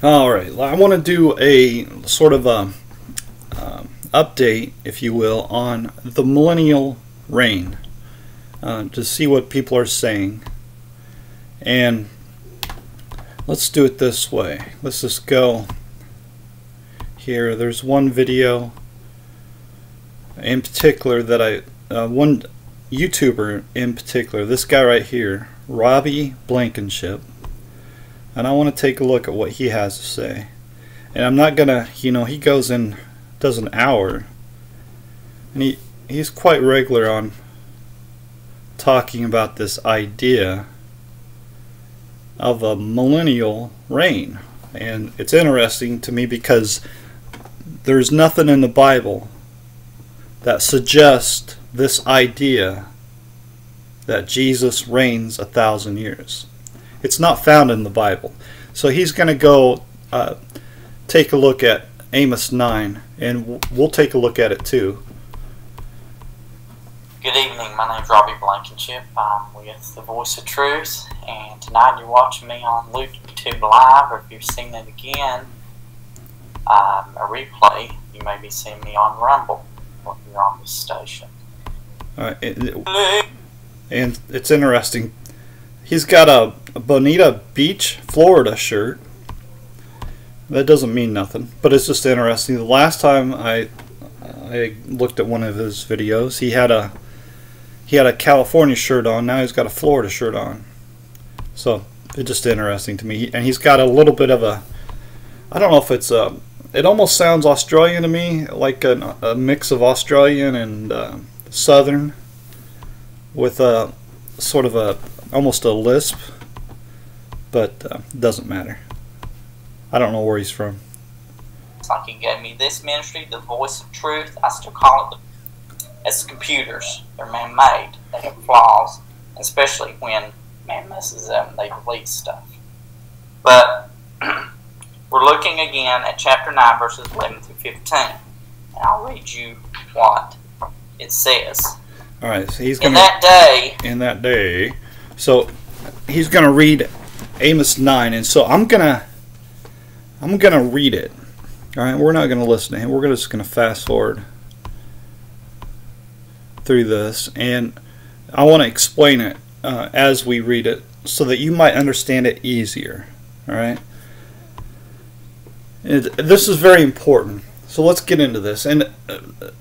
All right, I want to do a sort of a um, update, if you will, on the millennial reign uh, to see what people are saying. And let's do it this way. Let's just go here. There's one video in particular that I, uh, one YouTuber in particular, this guy right here, Robbie Blankenship and I want to take a look at what he has to say. And I'm not gonna, you know, he goes in, does an hour, and he he's quite regular on talking about this idea of a millennial reign. And it's interesting to me because there's nothing in the Bible that suggests this idea that Jesus reigns a thousand years. It's not found in the Bible. So he's going to go uh, take a look at Amos 9, and we'll take a look at it too. Good evening. My name's Robbie Blankenship. I'm with The Voice of Truth, and tonight you're watching me on Luke YouTube Live, or if you're seeing it again, um, a replay, you may be seeing me on Rumble if you're on this station. All right, and it's interesting He's got a Bonita Beach, Florida shirt. That doesn't mean nothing, but it's just interesting. The last time I I looked at one of his videos, he had a he had a California shirt on. Now he's got a Florida shirt on. So it's just interesting to me. And he's got a little bit of a I don't know if it's a it almost sounds Australian to me, like a, a mix of Australian and uh, Southern, with a sort of a almost a lisp, but uh, doesn't matter. I don't know where he's from. It's like he gave me this ministry, the voice of truth. I still call it the, as computers. They're man-made. They have flaws, especially when man messes up and they delete stuff. But we're looking again at chapter 9, verses 11 through 15. And I'll read you what it says. All right, so he's going to. In that day. In that day. So he's going to read Amos 9 and so I'm going to I'm going to read it. All right, we're not going to listen to him. We're just going to fast forward through this and I want to explain it uh, as we read it so that you might understand it easier. All right? It, this is very important. So let's get into this. And uh,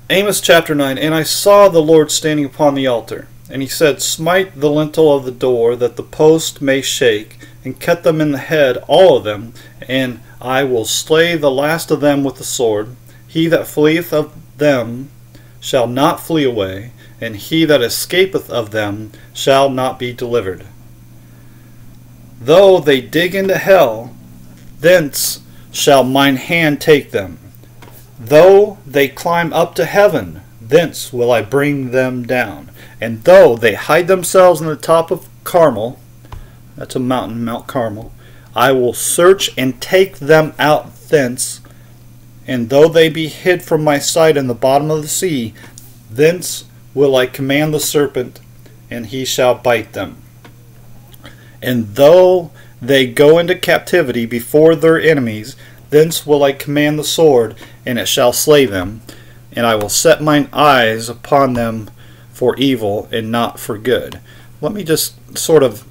Amos chapter 9, and I saw the Lord standing upon the altar and he said, Smite the lintel of the door, that the post may shake, and cut them in the head, all of them, and I will slay the last of them with the sword. He that fleeth of them shall not flee away, and he that escapeth of them shall not be delivered. Though they dig into hell, thence shall mine hand take them. Though they climb up to heaven, thence will I bring them down. And though they hide themselves in the top of Carmel, that's a mountain, Mount Carmel, I will search and take them out thence. And though they be hid from my sight in the bottom of the sea, thence will I command the serpent, and he shall bite them. And though they go into captivity before their enemies, thence will I command the sword, and it shall slay them. And I will set mine eyes upon them for evil and not for good. Let me just sort of,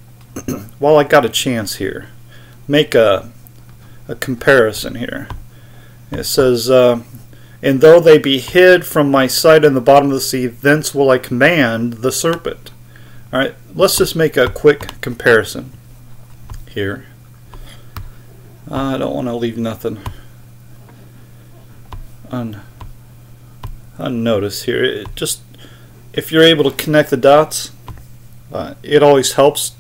while I got a chance here, make a, a comparison here. It says, uh, And though they be hid from my sight in the bottom of the sea, thence will I command the serpent. All right, let's just make a quick comparison here. I don't want to leave nothing un unnoticed here. It just if you're able to connect the dots, uh, it always helps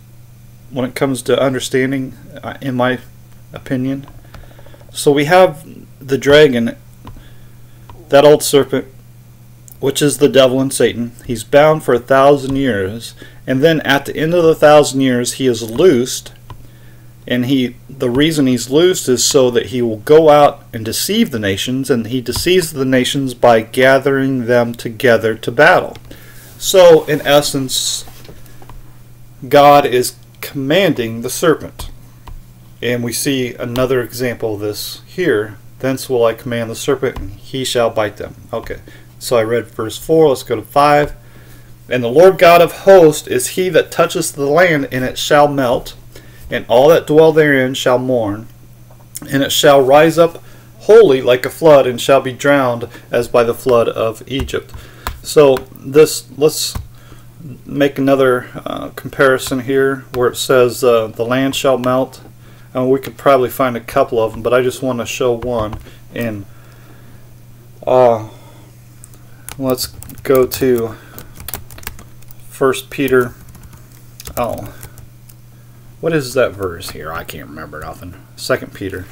when it comes to understanding, uh, in my opinion. So we have the dragon, that old serpent, which is the devil and Satan. He's bound for a thousand years, and then at the end of the thousand years, he is loosed. And he, the reason he's loosed is so that he will go out and deceive the nations, and he deceives the nations by gathering them together to battle. So, in essence, God is commanding the serpent. And we see another example of this here. Thence will I command the serpent, and he shall bite them. Okay, so I read verse 4. Let's go to 5. And the Lord God of hosts is he that toucheth the land, and it shall melt, and all that dwell therein shall mourn, and it shall rise up wholly like a flood, and shall be drowned as by the flood of Egypt. So this, let's make another uh, comparison here where it says uh, the land shall melt. And we could probably find a couple of them, but I just want to show one. And uh, let's go to First Peter. Oh, what is that verse here? I can't remember nothing. Second Peter.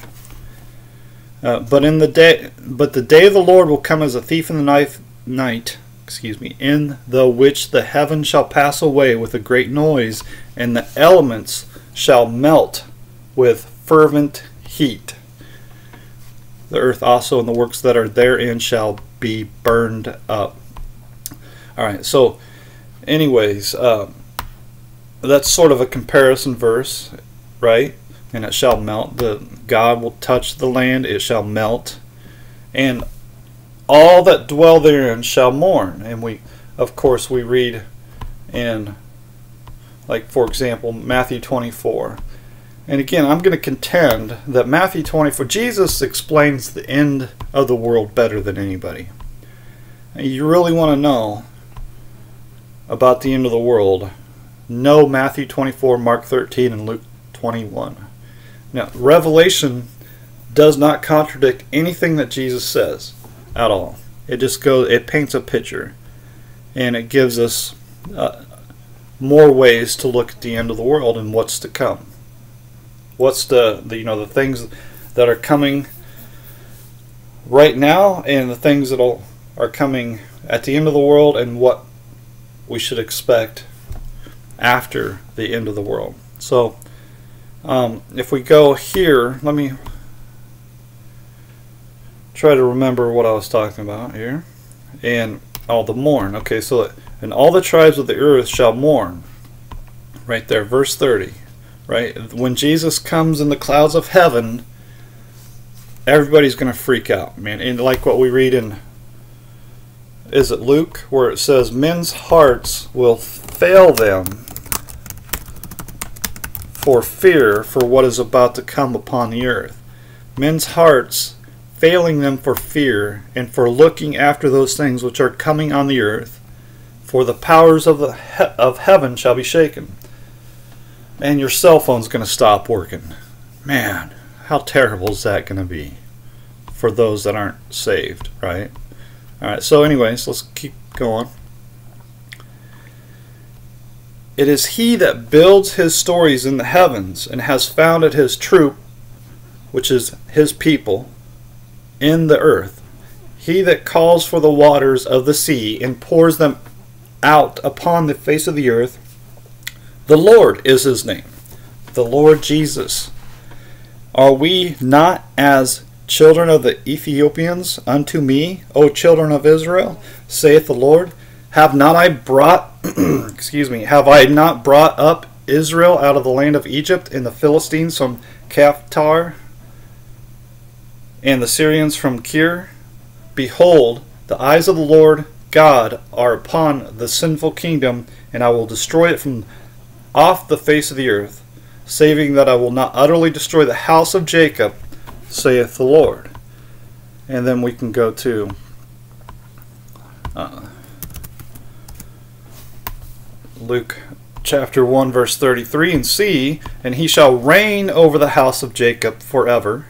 Uh, but in the day, but the day of the Lord will come as a thief in the night. Night, excuse me, in the which the heaven shall pass away with a great noise, and the elements shall melt with fervent heat. The earth also and the works that are therein shall be burned up. All right, so, anyways, uh, that's sort of a comparison verse, right? And it shall melt. The God will touch the land; it shall melt, and all that dwell therein shall mourn. And we, of course, we read in, like for example, Matthew twenty-four. And again, I'm going to contend that Matthew 24, Jesus explains the end of the world better than anybody. And you really want to know about the end of the world, know Matthew 24, Mark 13, and Luke 21. Now, Revelation does not contradict anything that Jesus says at all. It just goes, it paints a picture, and it gives us uh, more ways to look at the end of the world and what's to come what's the, the you know the things that are coming right now and the things that are coming at the end of the world and what we should expect after the end of the world. So um, if we go here, let me try to remember what I was talking about here. And all the mourn. Okay, so and all the tribes of the earth shall mourn. Right there, verse 30 right? When Jesus comes in the clouds of heaven, everybody's going to freak out, man. And like what we read in, is it Luke, where it says, men's hearts will fail them for fear for what is about to come upon the earth. Men's hearts failing them for fear and for looking after those things which are coming on the earth, for the powers of, the he of heaven shall be shaken and your cell phone's going to stop working. Man, how terrible is that going to be for those that aren't saved, right? All right, so anyways, let's keep going. It is he that builds his stories in the heavens and has founded his troop, which is his people, in the earth. He that calls for the waters of the sea and pours them out upon the face of the earth. The Lord is his name, the Lord Jesus. Are we not as children of the Ethiopians unto me, O children of Israel, saith the Lord? Have not I brought, excuse me, have I not brought up Israel out of the land of Egypt, and the Philistines from Caphtor, and the Syrians from Kir? Behold, the eyes of the Lord God are upon the sinful kingdom, and I will destroy it from off the face of the earth, saving that I will not utterly destroy the house of Jacob, saith the Lord. And then we can go to uh, Luke chapter 1, verse 33 and see, and he shall reign over the house of Jacob forever,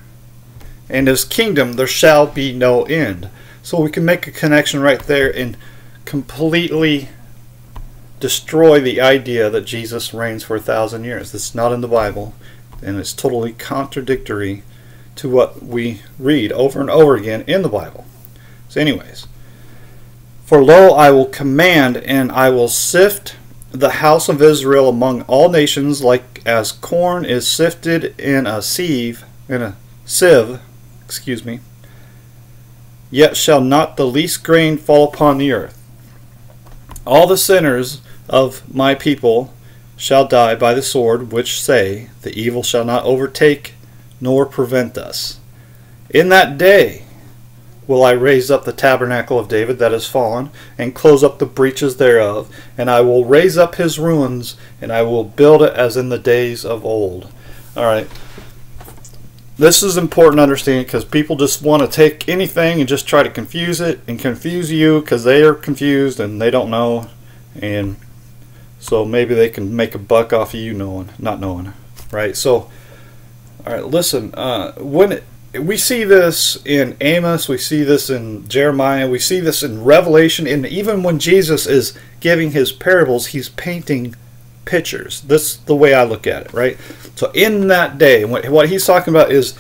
and his kingdom there shall be no end. So we can make a connection right there and completely destroy the idea that Jesus reigns for a thousand years. It's not in the Bible, and it's totally contradictory to what we read over and over again in the Bible. So, anyways, for lo, I will command, and I will sift the house of Israel among all nations, like as corn is sifted in a sieve, in a sieve, excuse me. Yet shall not the least grain fall upon the earth. All the sinners of my people shall die by the sword, which say, The evil shall not overtake nor prevent us. In that day will I raise up the tabernacle of David that is fallen, and close up the breaches thereof, and I will raise up his ruins, and I will build it as in the days of old. All right. This is important to understand because people just want to take anything and just try to confuse it and confuse you because they are confused and they don't know. And so maybe they can make a buck off of you knowing, not knowing. Right? So, all right, listen. Uh, when it, we see this in Amos, we see this in Jeremiah, we see this in Revelation, and even when Jesus is giving his parables, he's painting pictures. This is the way I look at it, right? So in that day, what he's talking about is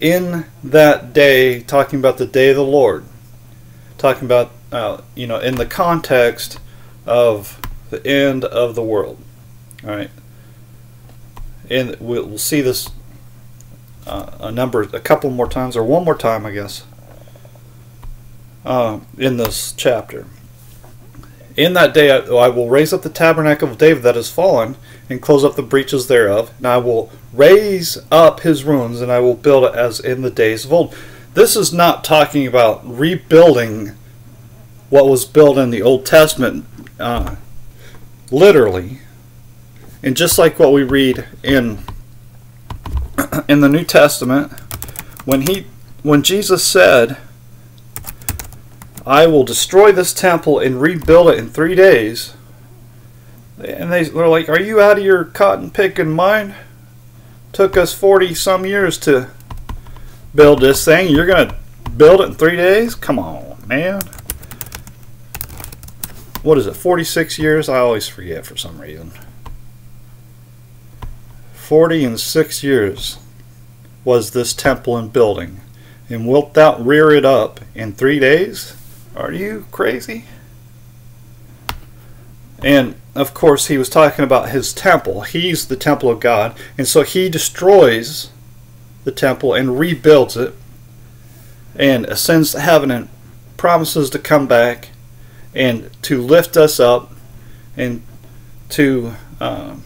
in that day, talking about the day of the Lord, talking about uh, you know in the context of the end of the world. All right, and we'll see this uh, a number, a couple more times, or one more time, I guess, uh, in this chapter. In that day I, will raise up the tabernacle of David that is fallen, and close up the breaches thereof, and I will raise up his ruins, and I will build it as in the days of old. This is not talking about rebuilding what was built in the Old Testament, uh, literally. And just like what we read in in the New Testament, when he when Jesus said I will destroy this temple and rebuild it in three days. And they're like, Are you out of your cotton picking mind? Took us 40 some years to build this thing. You're going to build it in three days? Come on, man. What is it, 46 years? I always forget for some reason. 40 and 6 years was this temple and building. And wilt thou rear it up in three days? Are you crazy? And of course, he was talking about his temple. He's the temple of God. And so he destroys the temple and rebuilds it and ascends to heaven and promises to come back and to lift us up and to uh,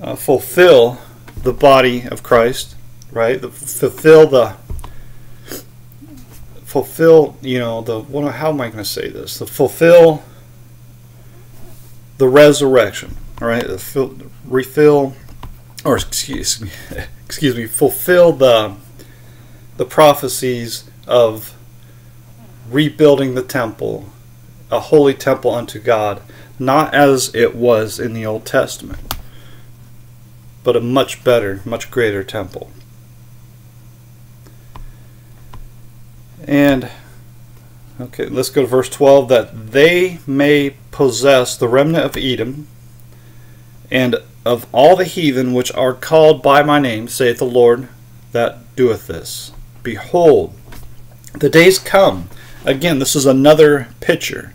uh, fulfill the body of Christ, right? The, fulfill the fulfill, you know, the what, how am I going to say this? The fulfill the resurrection, all right? The refill, or excuse me, excuse me, fulfill the the prophecies of rebuilding the temple, a holy temple unto God, not as it was in the Old Testament, but a much better, much greater temple. And, okay, let's go to verse 12. That they may possess the remnant of Edom and of all the heathen which are called by my name, saith the Lord that doeth this. Behold, the days come. Again, this is another picture,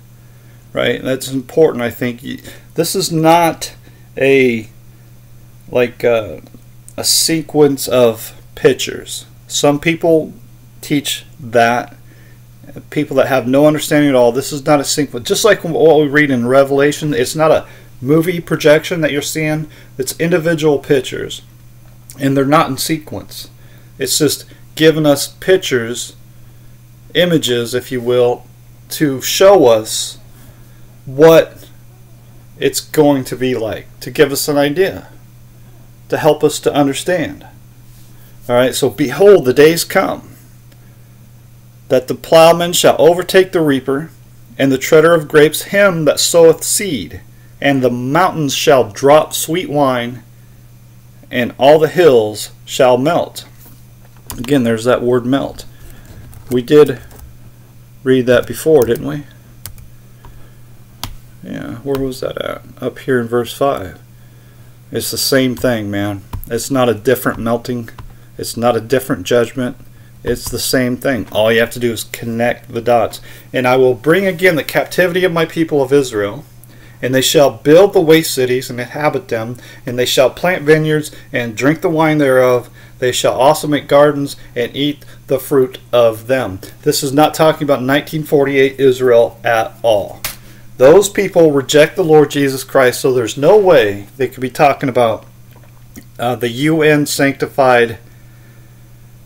right? That's important, I think. This is not a like a, uh, a sequence of pictures. Some people teach that people that have no understanding at all this is not a sequence just like what we read in revelation it's not a movie projection that you're seeing it's individual pictures and they're not in sequence. It's just giving us pictures images if you will to show us what it's going to be like to give us an idea to help us to understand. All right so behold the days come that the plowman shall overtake the reaper, and the treader of grapes him that soweth seed, and the mountains shall drop sweet wine, and all the hills shall melt. Again, there's that word melt. We did read that before, didn't we? Yeah, where was that at? Up here in verse 5. It's the same thing, man. It's not a different melting. It's not a different judgment. It's the same thing. All you have to do is connect the dots. And I will bring again the captivity of my people of Israel, and they shall build the waste cities and inhabit them, and they shall plant vineyards and drink the wine thereof. They shall also make gardens and eat the fruit of them. This is not talking about 1948 Israel at all. Those people reject the Lord Jesus Christ, so there's no way they could be talking about uh, the UN sanctified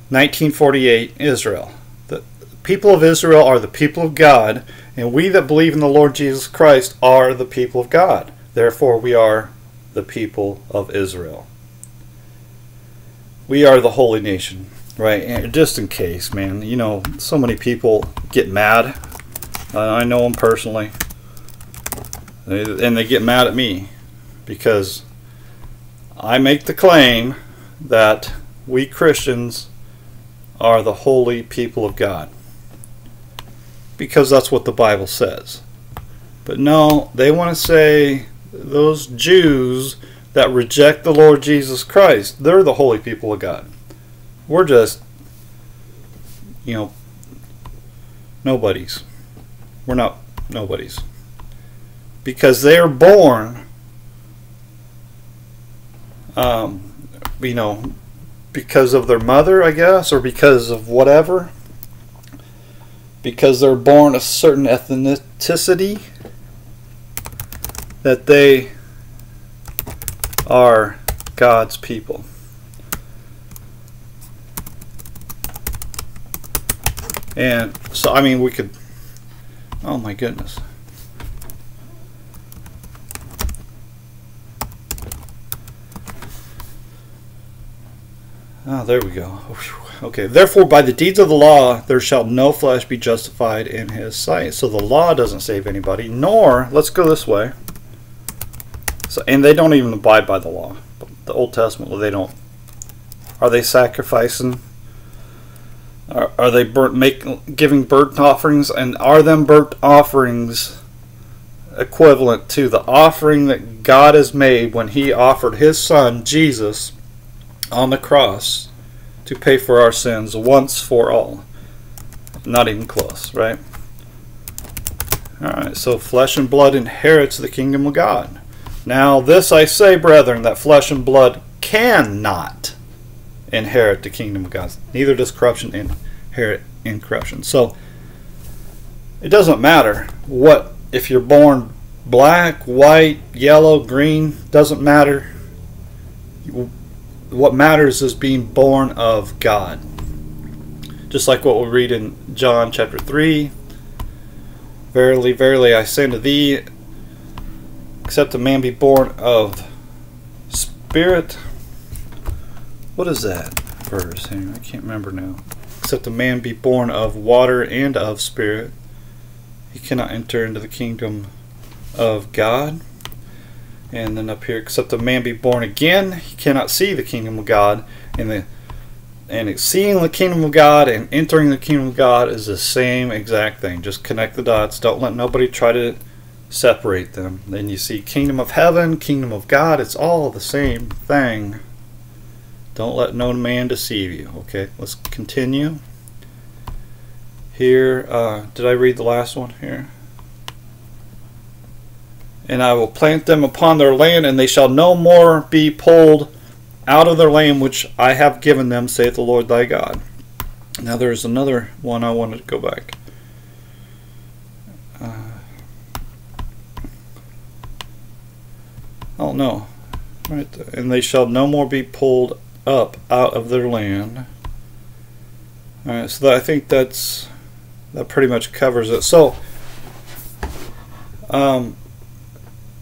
1948, Israel. The people of Israel are the people of God, and we that believe in the Lord Jesus Christ are the people of God. Therefore, we are the people of Israel. We are the holy nation, right? And just in case, man, you know, so many people get mad. I know them personally. And they get mad at me because I make the claim that we Christians are the holy people of God. Because that's what the Bible says. But no, they want to say those Jews that reject the Lord Jesus Christ, they're the holy people of God. We're just, you know, nobodies. We're not nobodies. Because they are born, um, you know, because of their mother, I guess, or because of whatever. Because they're born a certain ethnicity that they are God's people. And so, I mean, we could. Oh my goodness. Ah, oh, there we go. Okay. Therefore, by the deeds of the law, there shall no flesh be justified in his sight. So the law doesn't save anybody, nor, let's go this way. So, and they don't even abide by the law. The Old Testament, well, they don't. Are they sacrificing? Are, are they burnt, make, giving burnt offerings? And are them burnt offerings equivalent to the offering that God has made when He offered His Son, Jesus, on the cross to pay for our sins once for all? Not even close, right? Alright, so flesh and blood inherits the kingdom of God. Now this I say, brethren, that flesh and blood cannot inherit the kingdom of God. Neither does corruption inherit incorruption. So it doesn't matter what if you're born black, white, yellow, green, doesn't matter. What matters is being born of God. Just like what we read in John chapter 3. Verily, verily, I say unto thee, except a man be born of spirit. What is that verse? I can't remember now. Except a man be born of water and of spirit, he cannot enter into the kingdom of God. And then up here, except a man be born again, he cannot see the kingdom of God. And the and seeing the kingdom of God and entering the kingdom of God is the same exact thing. Just connect the dots. Don't let nobody try to separate them. Then you see kingdom of heaven, kingdom of God, it's all the same thing. Don't let no man deceive you. Okay, let's continue. Here, uh, did I read the last one here? And I will plant them upon their land, and they shall no more be pulled out of their land which I have given them, saith the Lord thy God. Now there's another one I wanted to go back. Oh no. Right there. And they shall no more be pulled up out of their land. Alright, so that, I think that's that pretty much covers it. So um,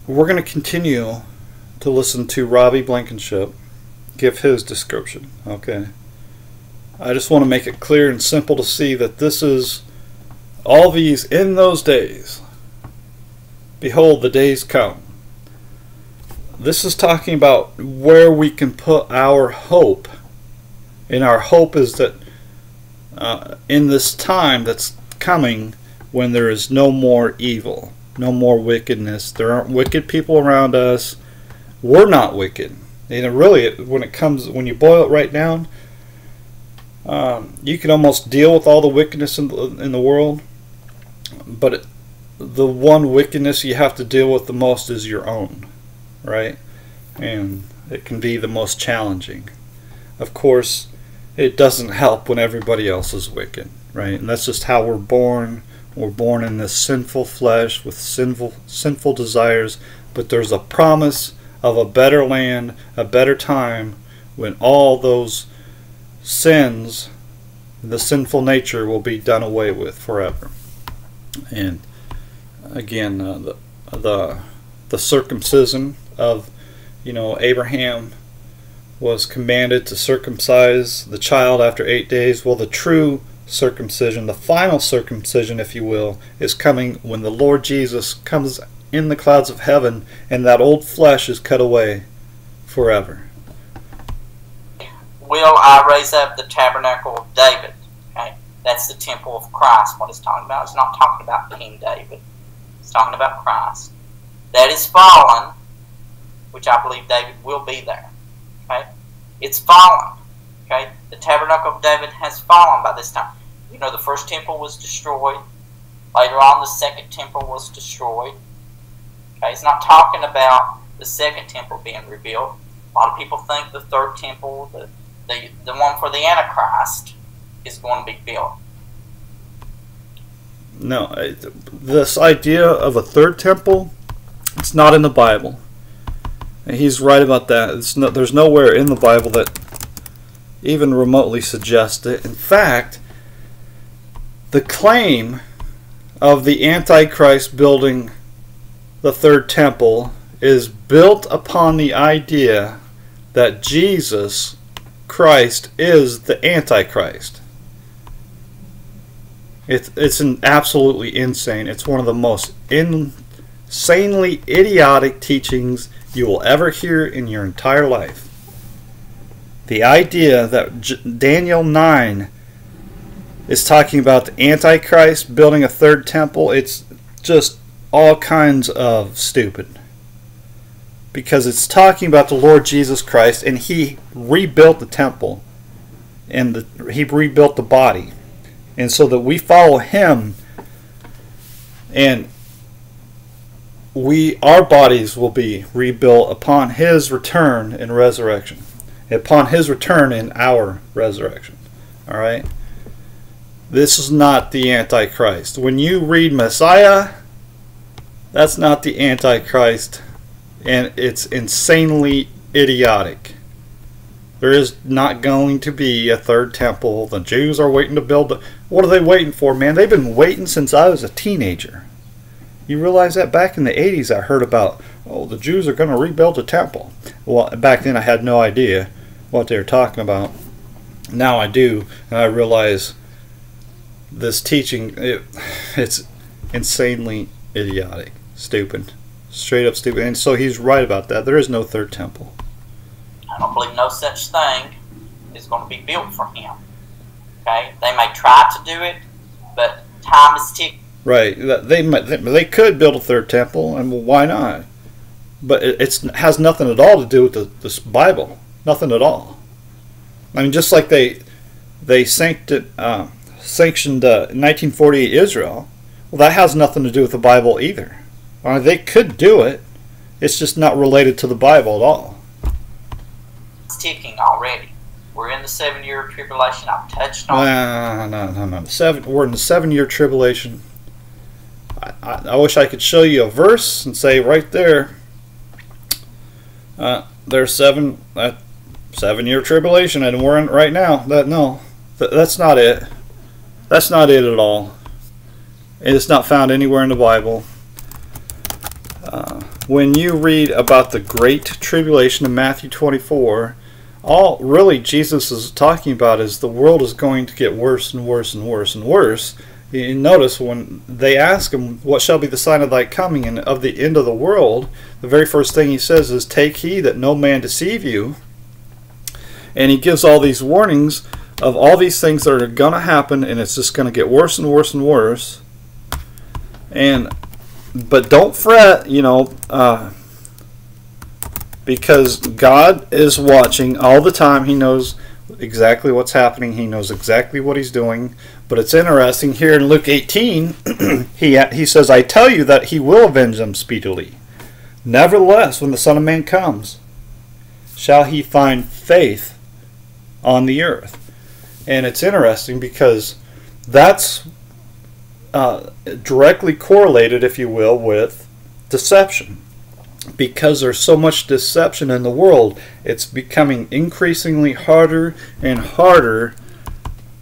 we're going to continue to listen to Robbie Blankenship give his description. Okay. I just want to make it clear and simple to see that this is all these in those days. Behold, the days come this is talking about where we can put our hope. And our hope is that uh, in this time that's coming, when there is no more evil, no more wickedness, there aren't wicked people around us. We're not wicked. And really, when it comes, when you boil it right down, um, you can almost deal with all the wickedness in the, in the world, but it, the one wickedness you have to deal with the most is your own right? And it can be the most challenging. Of course, it doesn't help when everybody else is wicked, right? And that's just how we're born. We're born in this sinful flesh with sinful sinful desires, but there's a promise of a better land, a better time when all those sins the sinful nature will be done away with forever. And again, uh, the the the circumcision of you know Abraham was commanded to circumcise the child after eight days. Well, the true circumcision, the final circumcision, if you will, is coming when the Lord Jesus comes in the clouds of heaven and that old flesh is cut away forever. Will I raise up the tabernacle of David? Okay, that's the temple of Christ. What it's talking about It's not talking about King David. It's talking about Christ. That is fallen, which I believe David will be there. Okay, it's fallen. Okay, the tabernacle of David has fallen by this time. You know, the first temple was destroyed. Later on, the second temple was destroyed. Okay, it's not talking about the second temple being rebuilt. A lot of people think the third temple, the, the, the one for the Antichrist, is going to be built. No, this idea of a third temple, it's not in the Bible. He's right about that. No, there's nowhere in the Bible that even remotely suggests it. In fact, the claim of the Antichrist building the third temple is built upon the idea that Jesus Christ is the Antichrist. It's it's an absolutely insane. It's one of the most insanely idiotic teachings you will ever hear in your entire life. The idea that J- Daniel 9 is talking about the Antichrist building a third temple, it's just all kinds of stupid. Because it's talking about the Lord Jesus Christ and he rebuilt the temple and the, he rebuilt the body. And so that we follow him and we our bodies will be rebuilt upon his return and resurrection. Upon his return in our resurrection. All right? This is not the antichrist. When you read Messiah, that's not the Antichrist, and it's insanely idiotic. There is not going to be a third temple. The Jews are waiting to build. The, what are they waiting for, man? They've been waiting since I was a teenager. You realize that back in the 80s, I heard about, oh, the Jews are going to rebuild the temple. Well, back then I had no idea what they were talking about. Now I do, and I realize this teaching, it, it's insanely idiotic. Stupid. Straight up stupid. And so he's right about that. There is no third temple. I don't believe no such thing is going to be built for him. Okay? They may try to do it, but time is ticking. Right. They might, they could build a third temple, and why not? But it has nothing at all to do with the, this Bible. Nothing at all. I mean, just like they they sanctioned, uh, sanctioned uh, 1948 Israel, well, that has nothing to do with the Bible either. They could do it. It's just not related to the Bible at all. It's ticking already. We're in the seven-year tribulation. I've touched on. No, no, no, no. Seven. We're in the seven-year tribulation. I, I, I, wish I could show you a verse and say right there. Uh, there's seven. Uh, seven-year tribulation, and we're in right now. That no, th that's not it. That's not it at all. It's not found anywhere in the Bible. Uh, when you read about the great tribulation in Matthew 24, all really Jesus is talking about is the world is going to get worse and worse and worse and worse. You notice when they ask him, What shall be the sign of thy coming and of the end of the world? The very first thing he says is, Take heed that no man deceive you. And he gives all these warnings of all these things that are going to happen, and it's just going to get worse and worse and worse. And but don't fret, you know, uh, because God is watching all the time. He knows exactly what's happening. He knows exactly what He's doing. But it's interesting here in Luke 18, he he says, "I tell you that He will avenge them speedily. Nevertheless, when the Son of Man comes, shall He find faith on the earth?" And it's interesting because that's uh, directly correlated, if you will, with deception. Because there's so much deception in the world, it's becoming increasingly harder and harder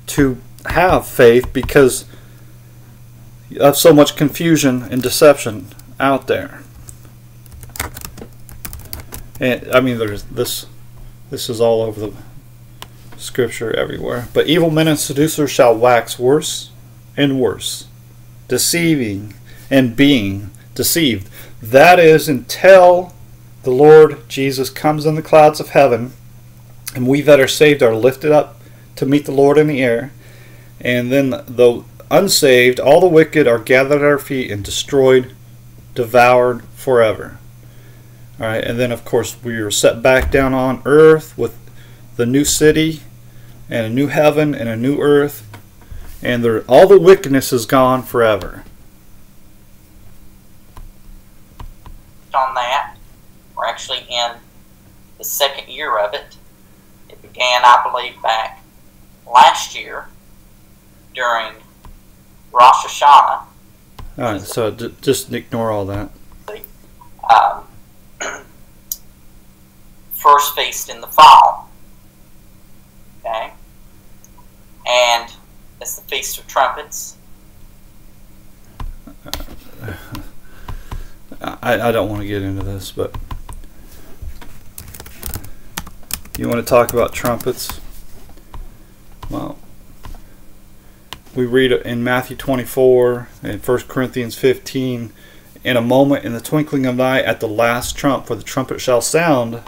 to have faith because of so much confusion and deception out there. And I mean, there's this. This is all over the scripture everywhere. But evil men and seducers shall wax worse and worse, deceiving and being deceived. That is until the Lord Jesus comes in the clouds of heaven, and we that are saved are lifted up to meet the Lord in the air. And then the unsaved, all the wicked, are gathered at our feet and destroyed, devoured forever. All right, and then of course we are set back down on earth with the new city and a new heaven and a new earth, and there, all the wickedness is gone forever. On that, we're actually in the second year of it. It began, I believe, back last year during Rosh Hashanah. All right, so d- just ignore all that. Um, first feast in the fall. Okay? And it's the Feast of Trumpets. I, I don't want to get into this, but you want to talk about trumpets? Well, we read in Matthew 24 and 1 Corinthians 15 in a moment, in the twinkling of an eye, at the last trump, for the trumpet shall sound,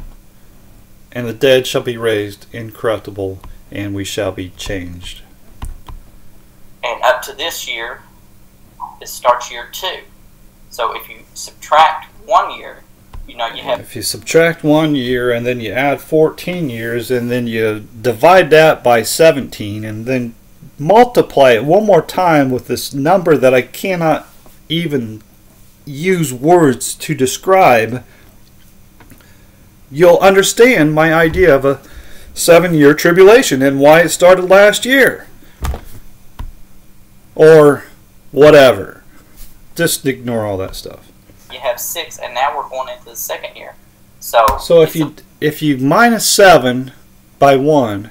and the dead shall be raised incorruptible, and we shall be changed. And up to this year, it starts year two. So if you subtract one year, you know, you have. If you subtract one year and then you add 14 years and then you divide that by 17 and then multiply it one more time with this number that I cannot even use words to describe, you'll understand my idea of a seven year tribulation and why it started last year. Or whatever. Just ignore all that stuff. You have six, and now we're going into the second year. So, So if you if you minus seven by one,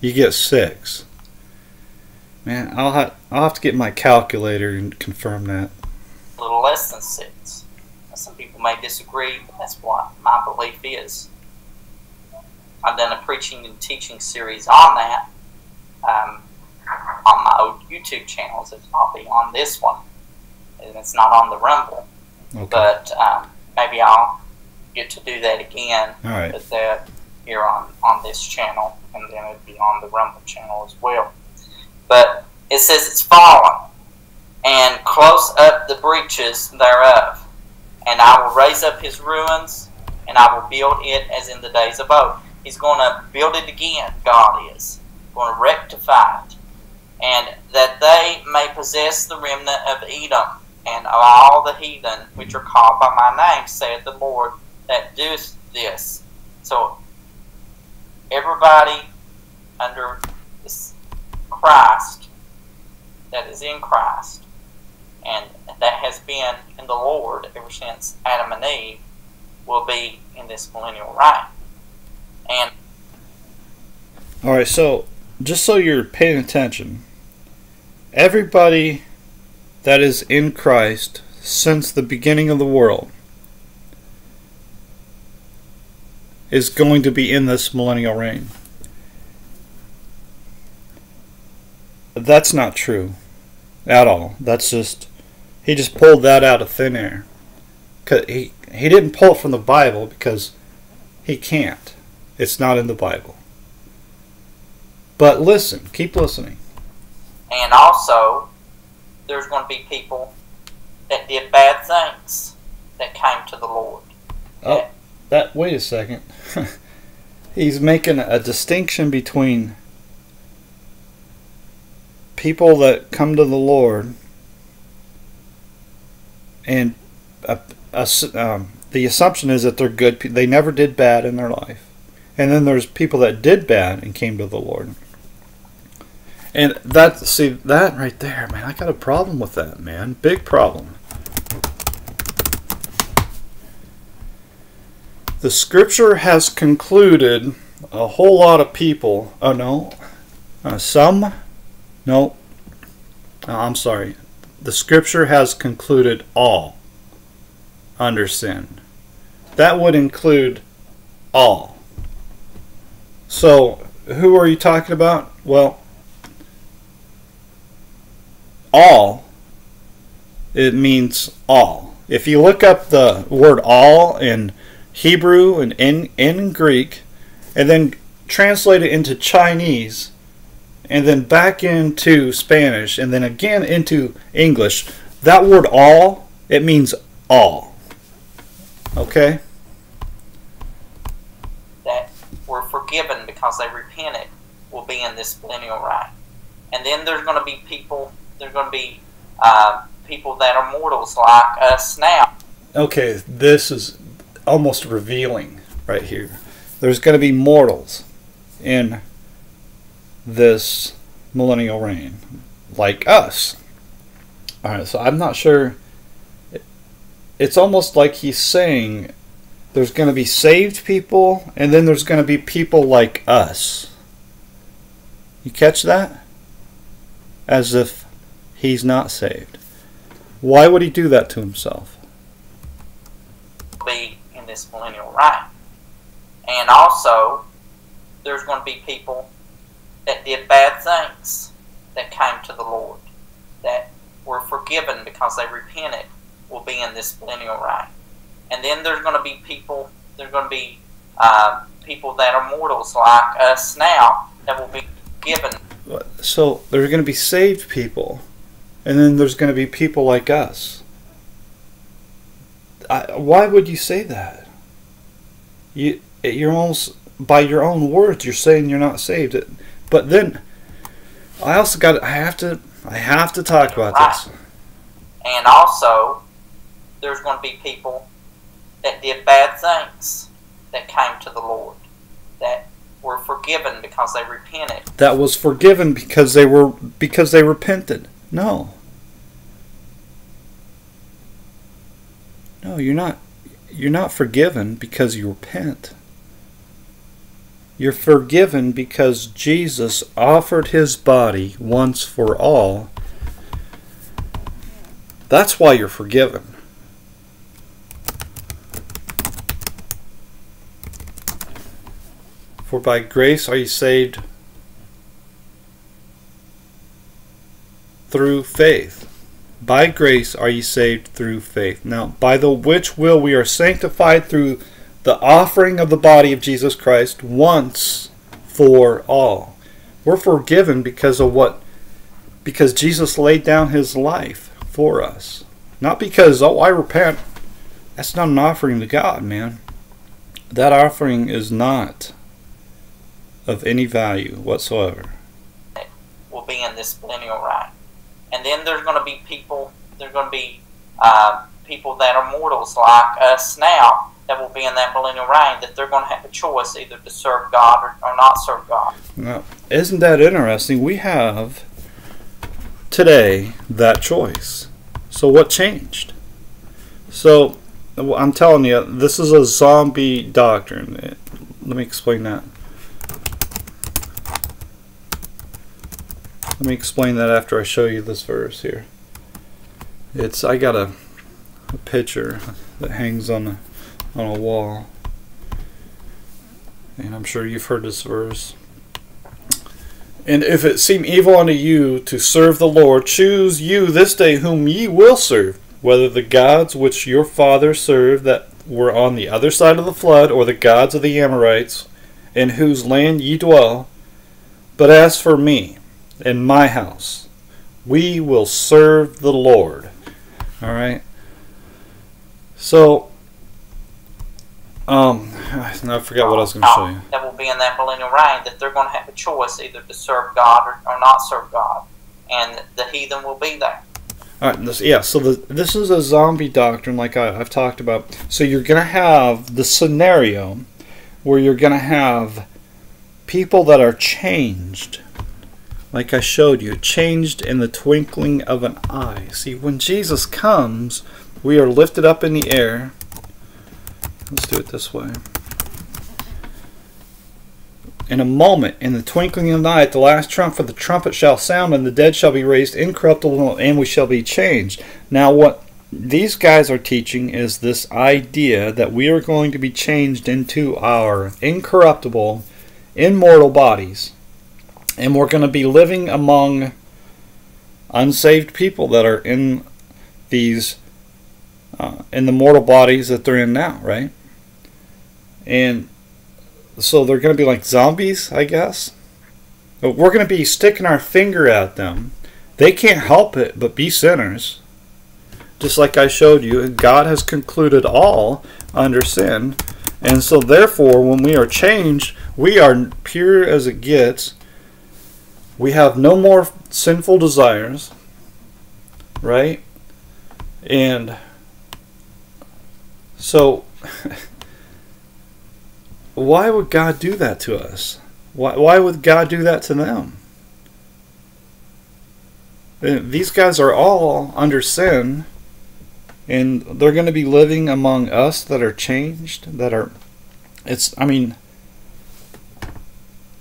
you get six. Man, I'll ha- I'll have to get my calculator and confirm that. a little less than six. People may disagree, but that's what my belief is. I've done a preaching and teaching series on that um, on my old YouTube channels. It's not be on this one, and it's not on the Rumble. Okay. But um, maybe I'll get to do that again. All right. Put that here on on this channel, and then it'd be on the Rumble channel as well. But it says it's fallen, and close up the breaches thereof, and I will raise up his ruins, and I will build it as in the days of old. He's going to build it again. God is going to rectify it, and that they may possess the remnant of Edom and of all the heathen which are called by my name, saith the Lord that doeth this. So everybody under this Christ that is in Christ and that has been in the Lord ever since Adam and Eve will be in this millennial reign. And All right. So just so you're paying attention, everybody that is in Christ since the beginning of the world is going to be in this millennial reign. That's not true at all. That's just he just pulled that out of thin air. 'Cause He he didn't pull it from the Bible because he can't. It's not in the Bible. But listen, keep listening. and also there's going to be people that did bad things that came to the Lord. Oh, that wait a second. He's making a distinction between people that come to the Lord and a s- um, the assumption is that they're good. They never did bad in their life, and then there's people that did bad and came to the Lord. And that see that right there, man. I got a problem with that, man. Big problem. The scripture has concluded a whole lot of people, oh no, uh, some No, no, I'm sorry. The scripture has concluded all under sin. That would include all. So, who are you talking about? Well, all, it means all. If you look up the word all in Hebrew and in, in Greek, and then translate it into Chinese, and then back into Spanish, and then again into English, that word all, it means all. Okay? That were forgiven because they repented will be in this millennial reign. And then there's going to be people, there's going to be uh, people that are mortals like us now. Okay, this is almost revealing right here. There's going to be mortals in this millennial reign, like us. All right, so I'm not sure. It's almost like he's saying there's going to be saved people, and then there's going to be people like us. You catch that? As if he's not saved. Why would he do that to himself? Be in this millennial reign. And also, there's going to be people that did bad things that came to the Lord, that were forgiven because they repented, will be in this millennial reign. And then there's going to be people, there's going to be uh, people that are mortals like us now that will be given. So there's going to be saved people, and then there's going to be people like us. I, why would you say that? You you're almost by your own words you're saying you're not saved. But then I also got I have to I have to talk about ah. this. And also there's going to be people that did bad things that came to the Lord that were forgiven because they repented. That was forgiven because they were because they repented. No. No, you're not you're not forgiven because you repent. You're forgiven because Jesus offered his body once for all. That's why you're forgiven. For by grace are you saved through faith. By grace are ye saved through faith. Now, by the which will we are sanctified through the offering of the body of Jesus Christ once for all. We're forgiven because of what because Jesus laid down his life for us. Not because, oh, I repent. That's not an offering to God, man. That offering is not of any value whatsoever. Will be in this millennial right, And then there's going to be people, there's going to be uh, people that are mortals like us now that will be in that millennial reign that they're going to have a choice either to serve God or, or not serve God. Now, isn't that interesting? We have today that choice. So what changed? So I'm telling you, this is a zombie doctrine. Let me explain that. Let me explain that after I show you this verse here. It's I got a, a picture that hangs on the on a wall. And I'm sure you've heard this verse. And if it seem evil unto you to serve the Lord, choose you this day whom ye will serve, whether the gods which your fathers served that were on the other side of the flood, or the gods of the Amorites, in whose land ye dwell. But as for me and my house, we will serve the Lord. All right. So um, I forgot what I was going to show you. That will be in that millennial reign that they're going to have a choice either to serve God or, or not serve God, and the heathen will be there. All right, this, yeah. So the, this is a zombie doctrine, like I, I've talked about. So you're going to have the scenario where you're going to have people that are changed, like I showed you, changed in the twinkling of an eye. See, when Jesus comes, we are lifted up in the air Let's do it this way. in a moment, in the twinkling of an eye, at the last trump, for the trumpet shall sound, and the dead shall be raised incorruptible, and we shall be changed. Now, what these guys are teaching is this idea that we are going to be changed into our incorruptible, immortal bodies, and we're going to be living among unsaved people that are in these uh, in the mortal bodies that they're in now, right? And so they're going to be like zombies, I guess. But we're going to be sticking our finger at them. They can't help it but be sinners. Just like I showed you, God has concluded all under sin. And so, therefore, when we are changed, we are pure as it gets. We have no more sinful desires, right? And so, why would God do that to us? Why, why would God do that to them? Uh, these guys are all under sin, and they're going to be living among us that are changed, that are. It's, I mean,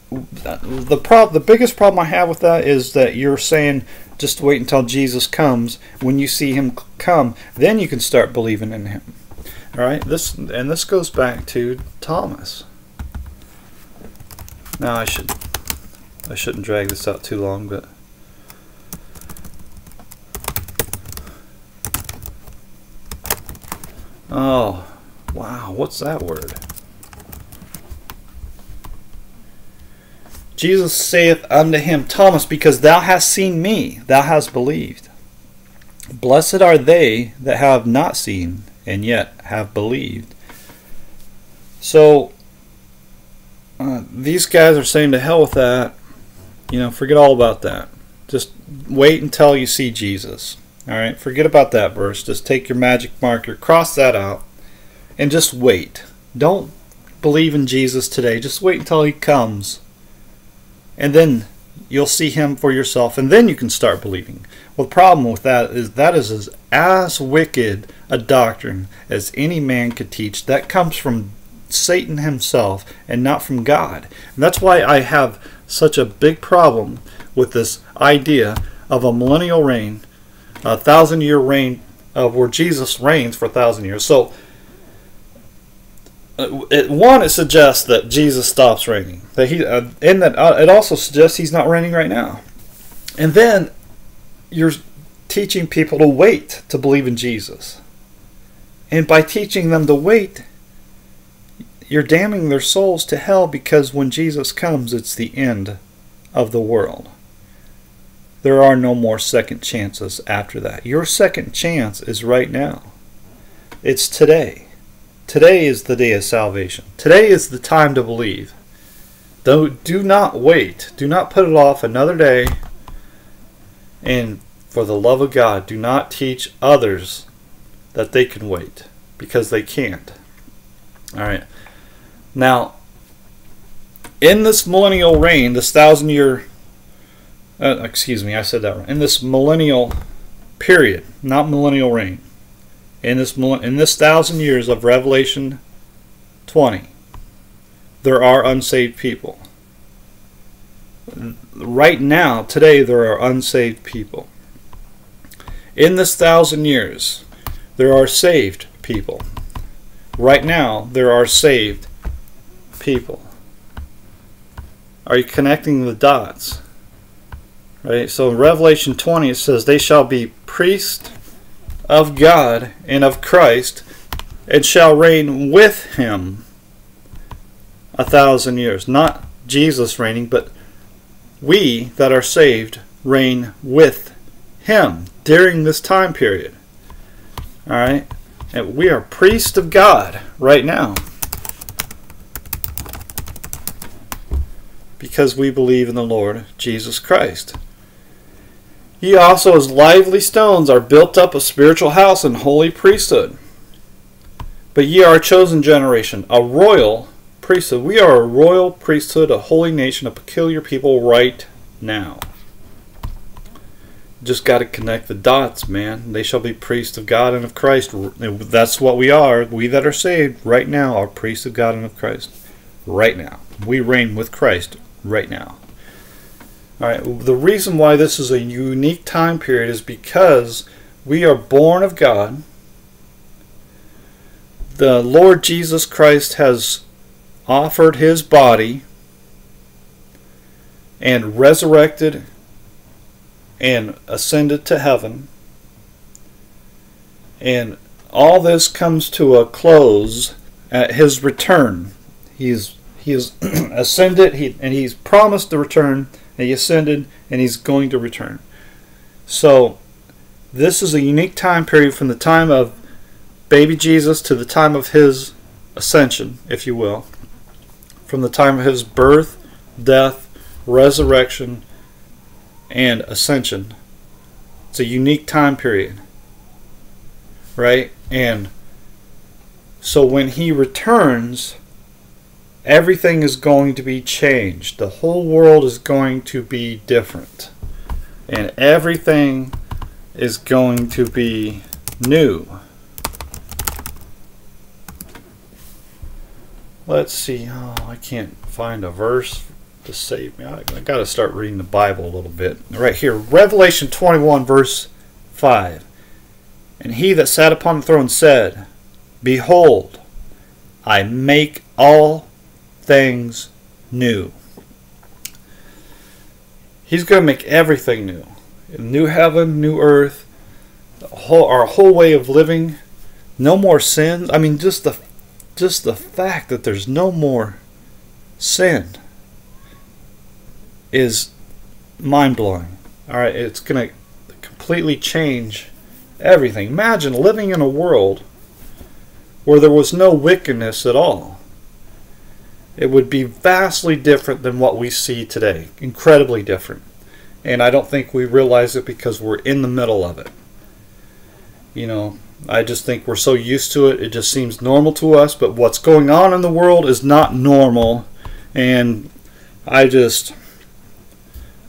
the prob- the biggest problem I have with that is that you're saying just wait until Jesus comes. When you see him come, then you can start believing in him. All right, this and this goes back to Thomas. Now I should I shouldn't drag this out too long, but Oh, wow, what's that word? Jesus saith unto him, Thomas, because thou hast seen me, thou hast believed. Blessed are they that have not seen and yet have believed. So, uh, these guys are saying to hell with that. You know, forget all about that. Just wait until you see Jesus. All right, forget about that verse. Just take your magic marker, cross that out, and just wait. Don't believe in Jesus today. Just wait until he comes. And then you'll see him for yourself, and then you can start believing. Well, the problem with that is that is as, as wicked a doctrine as any man could teach. That comes from Satan himself and not from God. And that's why I have such a big problem with this idea of a millennial reign, a thousand year reign of where Jesus reigns for a thousand years. So, uh, it, one, it suggests that Jesus stops reigning. That he, uh, and that uh, it also suggests he's not reigning right now. And then you're teaching people to wait to believe in Jesus. And by teaching them to wait, you're damning their souls to hell because when Jesus comes, it's the end of the world. There are no more second chances after that. Your second chance is right now. It's today. Today is the day of salvation. Today is the time to believe. Do, do not wait. Do not put it off another day. And for the love of God, do not teach others that they can wait because they can't. All right. Now, in this millennial reign, this thousand year, uh, excuse me, I said that wrong. In this millennial period, not millennial reign, in this in this thousand years of Revelation 20, there are unsaved people. Right now, today, there are unsaved people. In this thousand years, there are saved people. Right now, there are saved people. Are you connecting the dots? Right? So in Revelation 20 it says, They shall be priests of God and of Christ, and shall reign with him a thousand years. Not Jesus reigning, but we that are saved reign with him during this time period. Alright? And we are priests of God right now. Because we believe in the Lord Jesus Christ. Ye also, as lively stones, are built up a spiritual house and holy priesthood. But ye are a chosen generation, a royal priesthood. We are a royal priesthood, a holy nation, a peculiar people right now. Just got to connect the dots, man. They shall be priests of God and of Christ. That's what we are. We that are saved right now are priests of God and of Christ. Right now. We reign with Christ right now. All right, the reason why this is a unique time period is because we are born of God. The Lord Jesus Christ has offered his body and resurrected and ascended to heaven. And all this comes to a close at his return. He's he has ascended he, and he's promised to return and he ascended and he's going to return. So this is a unique time period from the time of baby Jesus to the time of his ascension, if you will. From the time of his birth, death, resurrection, and ascension. It's a unique time period. Right? And so when he returns, everything is going to be changed. The whole world is going to be different. And everything is going to be new. Let's see. Oh, I can't find a verse to save me. I, I got to start reading the Bible a little bit. Right here, Revelation 21, verse 5. And he that sat upon the throne said, Behold, I make all things new. He's going to make everything new. New heaven, new earth, whole, our whole way of living, no more sin. I mean, just the just the fact that there's no more sin is mind blowing. All right, it's going to completely change everything. Imagine living in a world where there was no wickedness at all. It would be vastly different than what we see today. Incredibly different. And I don't think we realize it because we're in the middle of it. You know, I just think we're so used to it, it just seems normal to us. But what's going on in the world is not normal. And I just,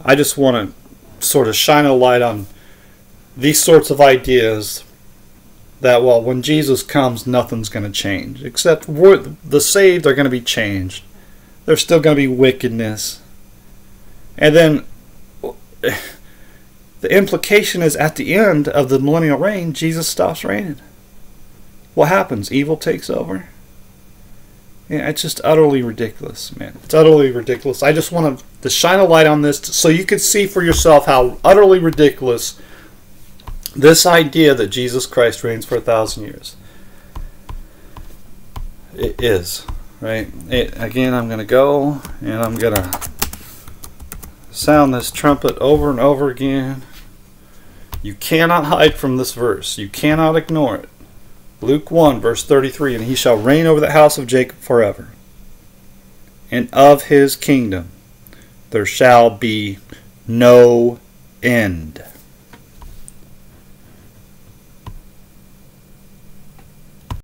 I just want to sort of shine a light on these sorts of ideas that well when jesus comes nothing's going to change. Except the saved are going to be changed. There's still going to be wickedness. And then the implication is at the end of the millennial reign jesus stops reigning. What happens? Evil takes over? Yeah, it's just utterly ridiculous man. It's utterly ridiculous. I just want to shine a light on this so you can see for yourself how utterly ridiculous this idea that Jesus Christ reigns for a thousand years. It is, right? It, again, I'm going to go and I'm going to sound this trumpet over and over again. You cannot hide from this verse. You cannot ignore it. Luke 1, verse 33 And he shall reign over the house of Jacob forever, and of his kingdom there shall be no end.